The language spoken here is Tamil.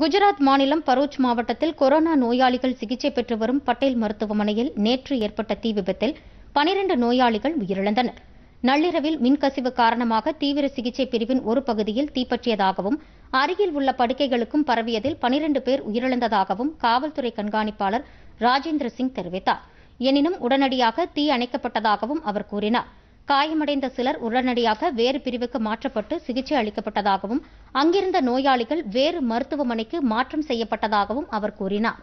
குஜராத் மாநிலம் பரோச் மாவட்டத்தில் கொரோனா நோயாளிகள் சிகிச்சை பெற்று வரும் பட்டேல் மருத்துவமனையில் நேற்று ஏற்பட்ட தீ விபத்தில் பனிரண்டு நோயாளிகள் உயிரிழந்தனர். நள்ளிரவில் மின்கசிவு காரணமாக தீவிர சிகிச்சை பிரிவின் ஒரு பகுதியில் தீப்பற்றியதாகவும் அருகில் உள்ள படுக்கைகளுக்கும் பரவியதில் பனிரண்டு பேர் உயிரிழந்ததாகவும் காவல்துறை கண்காணிப்பாளர் ராஜேந்திர சிங் தெரிவித்தார். எனினும் உடனடியாக தீ அணைக்கப்பட்டதாகவும் அவர் கூறினார். காயமடைந்த சிலர் உடனடியாக வேறு பிரிவுக்கு மாற்றப்பட்டு சிகிச்சை அளிக்கப்பட்டதாகவும் அங்கிருந்த நோயாளிகள் வேறு மருத்துவமனைக்கு மாற்றம் செய்யப்பட்டதாகவும் அவர் கூறினார்.